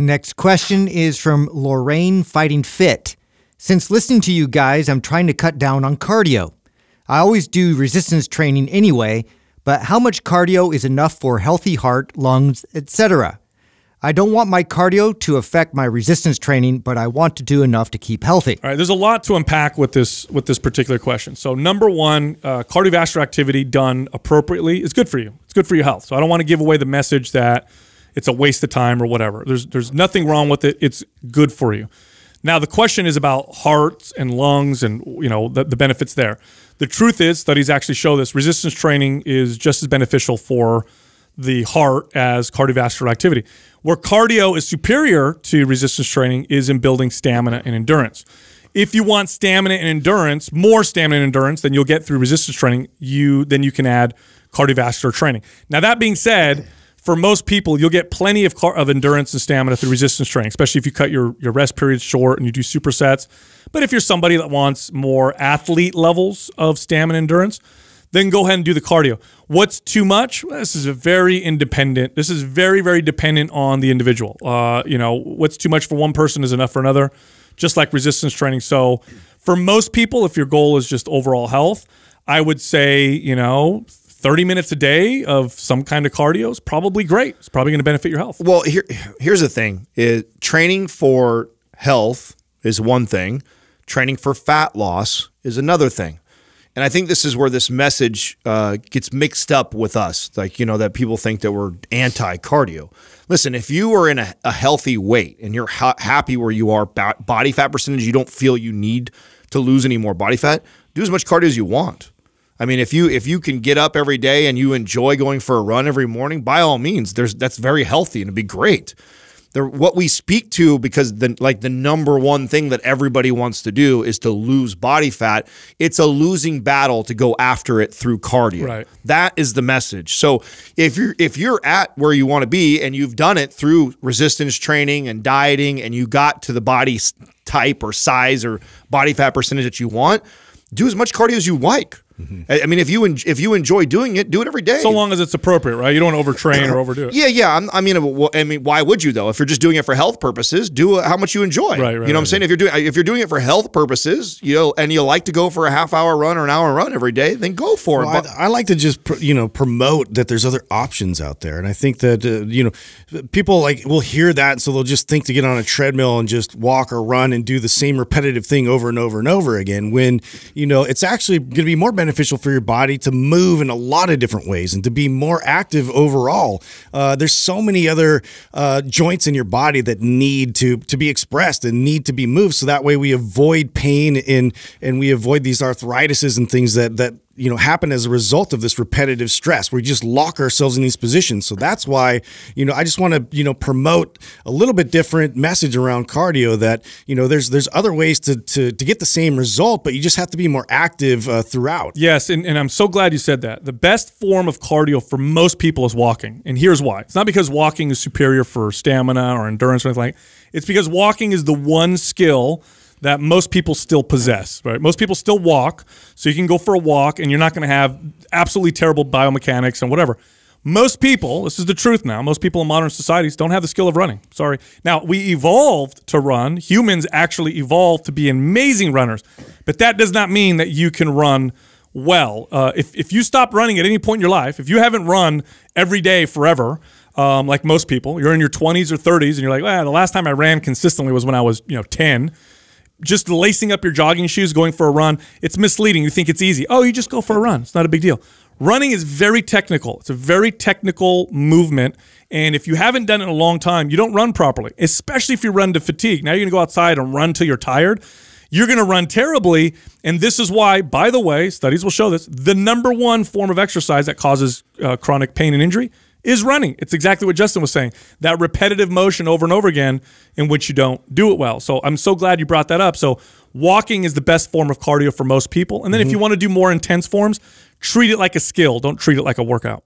Next question is from Lorraine Fighting Fit. Since listening to you guys, I'm trying to cut down on cardio. I always do resistance training anyway, but how much cardio is enough for healthy heart, lungs, etc.? I don't want my cardio to affect my resistance training, but I want to do enough to keep healthy. All right, there's a lot to unpack with this with this particular question. So, number one, uh, cardiovascular activity done appropriately is good for you. It's good for your health. So, I don't want to give away the message that it's a waste of time or whatever. There's there's nothing wrong with it. It's good for you. Now, the question is about hearts and lungs and you know the, the benefits there. The truth is, studies actually show this. Resistance training is just as beneficial for the heart as cardiovascular activity. Where cardio is superior to resistance training is in building stamina and endurance. If you want stamina and endurance, more stamina and endurance than you'll get through resistance training, you then you can add cardiovascular training. Now that being said, for most people, you'll get plenty of, of endurance and stamina through resistance training, especially if you cut your, your rest periods short and you do supersets. But if you're somebody that wants more athlete levels of stamina and endurance, then go ahead and do the cardio. What's too much? Well, this is a very independent. This is very, very dependent on the individual. Uh, you know, what's too much for one person is enough for another, just like resistance training. So, for most people, if your goal is just overall health, I would say, you know, 30 minutes a day of some kind of cardio is probably great. It's probably going to benefit your health. Well, here, here's the thing: training for health is one thing. Training for fat loss is another thing. And I think this is where this message uh, gets mixed up with us. Like, you know, that people think that we're anti cardio. Listen, if you are in a, a healthy weight and you're ha happy where you are, body fat percentage, you don't feel you need to lose any more body fat, do as much cardio as you want. I mean, if you if you can get up every day and you enjoy going for a run every morning, by all means, there's that's very healthy and it'd be great the what we speak to because the like the number one thing that everybody wants to do is to lose body fat. It's a losing battle to go after it through cardio. Right. That is the message. So if you're if you're at where you want to be and you've done it through resistance training and dieting and you got to the body type or size or body fat percentage that you want, do as much cardio as you like. Mm-hmm. I mean, if you if you enjoy doing it, do it every day. So long as it's appropriate, right? You don't overtrain or overdo it. Yeah, yeah. I'm, i mean, I mean, why would you though? If you're just doing it for health purposes, do how much you enjoy. Right, right. You know what I'm saying? If you're doing if you're doing it for health purposes, you know, and you like to go for a half hour run or an hour run every day, then go for well, it. I, I, like to just you know promote that there's other options out there, and I think that uh, you know people like will hear that, so they'll just think to get on a treadmill and just walk or run and do the same repetitive thing over and over and over again. When you know it's actually going to be more beneficial for your body body to move in a lot of different ways and to be more active overall. Uh, there's so many other uh, joints in your body that need to to be expressed and need to be moved, so that way we avoid pain and and we avoid these arthritises and things that that you know happen as a result of this repetitive stress. We just lock ourselves in these positions. So that's why you know i just want to you know promote a little bit different message around cardio that you know there's there's other ways to to, to get the same result but you just have to be more active uh, throughout. Yes and, and i'm so glad you said that. The best form of cardio for most people is walking and here's why. It's not because walking is superior for stamina or endurance or anything like it's because walking is the one skill that most people still possess, right? Most people still walk, so you can go for a walk and you're not going to have absolutely terrible biomechanics and whatever. Most people, this is the truth now, most people in modern societies don't have the skill of running. Sorry. Now, we evolved to run. Humans actually evolved to be amazing runners, but that does not mean that you can run well. Uh, if, if you stop running at any point in your life, if you haven't run every day forever, um, like most people, you're in your 20s or 30s and you're like, well, the last time I ran consistently was when I was, you know, 10 just lacing up your jogging shoes, going for a run, it's misleading. You think it's easy. Oh, you just go for a run. It's not a big deal. Running is very technical. It's a very technical movement. And if you haven't done it in a long time, you don't run properly, especially if you run to fatigue. Now you're going to go outside and run till you're tired. You're going to run terribly. And this is why, by the way, studies will show this the number one form of exercise that causes uh, chronic pain and injury is running. It's exactly what Justin was saying. That repetitive motion over and over again in which you don't do it well. So I'm so glad you brought that up. So walking is the best form of cardio for most people. And then mm -hmm. if mm-hmm. you want to do more intense forms, treat it like a skill. Don't treat it like a workout.